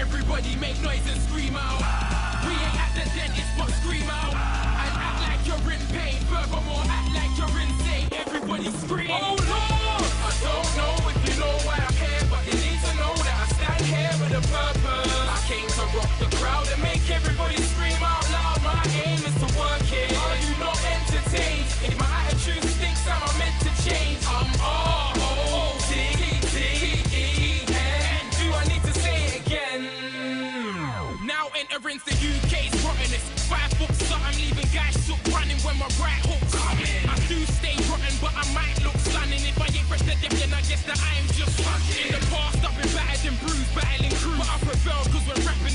Everybody make noise and scream out. We ain't at the dentist, but scream out. And act like you're in pain. Furthermore, act like you're insane. Everybody scream. Oh Lord, I don't know if you know why I'm here, but you need to know that I stand here with a purpose. I came to rock the crowd and make everybody. Nothing errands the UK's It's Five bucks, so I'm leaving guys shook running when my right hook's coming. I do stay rotten, but I might look stunning. If I ain't fresh to death, then I guess that I am just fucking. In the past, I've been battered and bruised, battling crew. But I prevailed cause we're rapping.